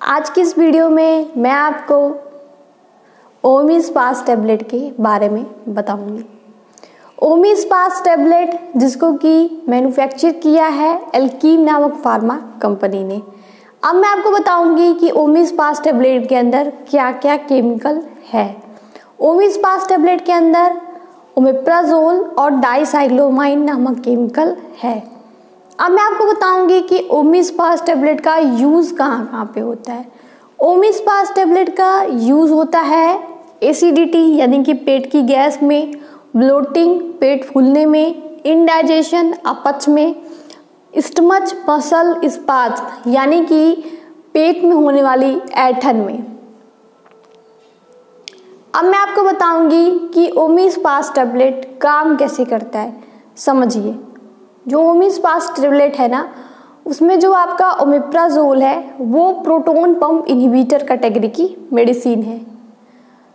आज की इस वीडियो में मैं आपको ओमिस पास टैबलेट के बारे में बताऊँगी। ओमिस पास टैबलेट जिसको कि मैन्युफैक्चर किया है एल्कीम नामक फार्मा कंपनी ने। अब मैं आपको बताऊँगी कि ओमिस पास टैबलेट के अंदर क्या क्या केमिकल है। ओमिस पास टैबलेट के अंदर ओमेप्राजोल और डाइसाइक्लोमाइन नामक केमिकल है। अब मैं आपको बताऊँगी कि ओमिस पास टेबलेट का यूज़ कहाँ कहाँ पे होता है। ओमिस पास टेबलेट का यूज़ होता है एसिडिटी यानी कि पेट की गैस में ब्लोटिंग पेट फूलने में इनडाइजेशन अपच में स्टमच मसल इस्पात यानी कि पेट में होने वाली ऐठन में। अब मैं आपको बताऊँगी कि ओमिस पास टेबलेट काम कैसे करता है। समझिए। जो ओमिस पास ट्रिबलेट है ना, उसमें जो आपका ओमिप्राजोल है, वो प्रोटोन पंप इनहिबिटर कैटेगरी की मेडिसिन है।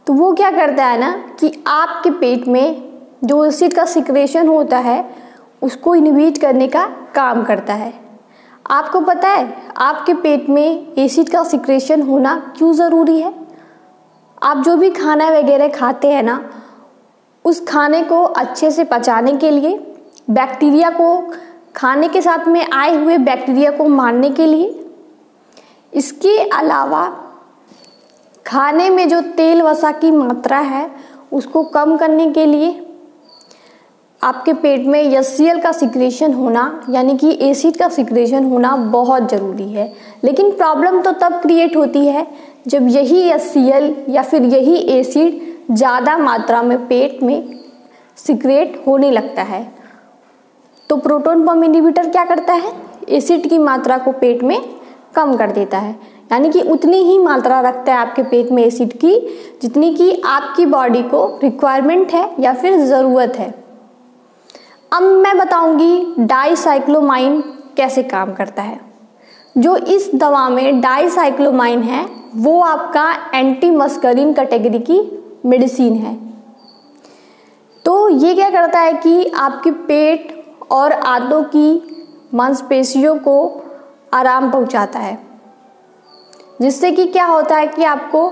तो वो क्या करता है ना, कि आपके पेट में जो एसिड का सिक्रेशन होता है, उसको इनहिबिट करने का काम करता है। आपको पता है, आपके पेट में एसिड का सिक्रेशन होना क्यों ज़रूरी है? आप जो भी खाना वगैरह खाते हैं ना, उस खाने को अच्छे से पचाने के लिए बैक्टीरिया को खाने के साथ में आए हुए बैक्टीरिया को मारने के लिए। इसके अलावा खाने में जो तेल वसा की मात्रा है, उसको कम करने के लिए आपके पेट में यसीएल का सिक्रेशन होना, यानी कि एसिड का सिक्रेशन होना बहुत ज़रूरी है। लेकिन प्रॉब्लम तो तब क्रिएट होती है जब यही एल या फिर यही एसिड ज़्यादा मात्रा में पेट में सिक्रेट होने लगता है। तो प्रोटोन पम्प इनिबिटर क्या करता है? एसिड की मात्रा को पेट में कम कर देता है। यानी कि उतनी ही मात्रा रखता है आपके पेट में एसिड की, जितनी कि आपकी बॉडी को रिक्वायरमेंट है या फिर ज़रूरत है। अब मैं बताऊँगी डाईसाइक्लोमाइन कैसे काम करता है। जो इस दवा में डाईसाइक्लोमाइन है, वो आपका एंटी मस्करिन कैटेगरी की मेडिसिन है। तो ये क्या करता है कि आपके पेट और आंतों की मांसपेशियों को आराम पहुंचाता है। जिससे कि क्या होता है कि आपको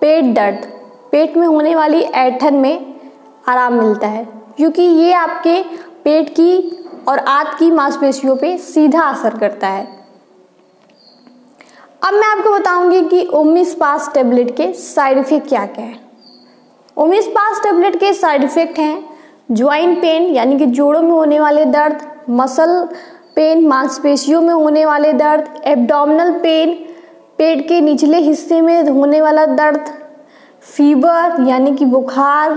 पेट दर्द, पेट में होने वाली ऐठन में आराम मिलता है, क्योंकि ये आपके पेट की और आंत की मांसपेशियों पे सीधा असर करता है। अब मैं आपको बताऊँगी कि ओमिस पास टेबलेट के साइड इफ़ेक्ट क्या क्या है। ओमिस पास टेबलेट के साइड इफ़ेक्ट हैं ज्वाइंट पेन यानी कि जोड़ों में होने वाले दर्द मसल पेन मांसपेशियों में होने वाले दर्द एब्डोमिनल पेन पेट के निचले हिस्से में होने वाला दर्द फीवर यानी कि बुखार